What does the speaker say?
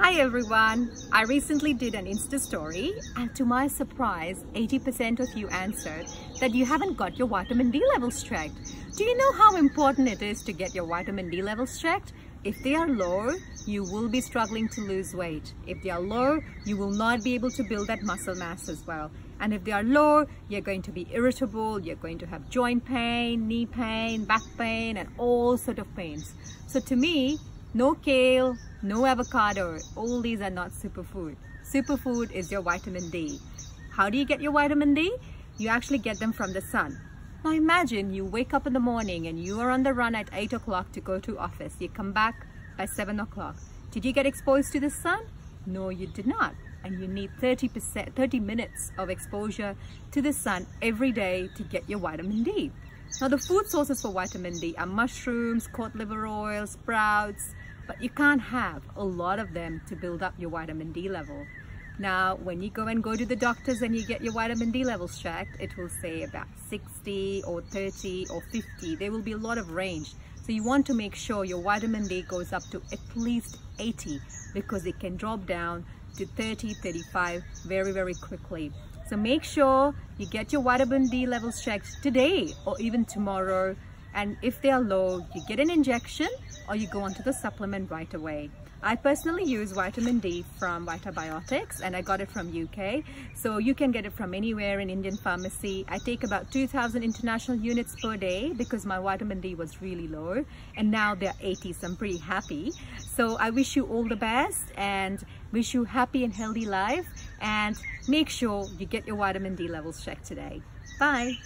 Hi everyone! I recently did an Insta story and to my surprise, 80% of you answered that you haven't got your vitamin D levels checked. Do you know how important it is to get your vitamin D levels checked? If they are low, you will be struggling to lose weight. If they are low, you will not be able to build that muscle mass as well. And if they are low, you're going to be irritable, you're going to have joint pain, knee pain, back pain, and all sort of pains. So to me, no kale, no avocado, all these are not superfood. Superfood is your vitamin D. How do you get your vitamin D? You actually get them from the sun. Now imagine you wake up in the morning and you are on the run at 8 o'clock to go to office. You come back by 7 o'clock. Did you get exposed to the sun? No, you did not. And you need 30%, 30 minutes of exposure to the sun every day to get your vitamin D. Now the food sources for vitamin D are mushrooms, cod liver oil, sprouts, but you can't have a lot of them to build up your vitamin D level. Now, when you go and go to the doctors and you get your vitamin D levels checked, it will say about 60 or 30 or 50. There will be a lot of range. So you want to make sure your vitamin D goes up to at least 80 because it can drop down to 30, 35 very, very quickly. So make sure you get your vitamin D levels checked today or even tomorrow. And if they are low, you get an injection or you go onto the supplement right away. I personally use vitamin D from Vitabiotics and I got it from UK. So you can get it from anywhere in Indian pharmacy. I take about 2000 international units per day because my vitamin D was really low and now they're 80 so I'm pretty happy. So I wish you all the best and wish you happy and healthy life and make sure you get your vitamin D levels checked today. Bye.